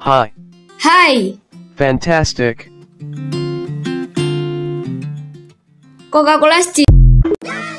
Hi. Hi, Fantastic. Coca-Cola Steve.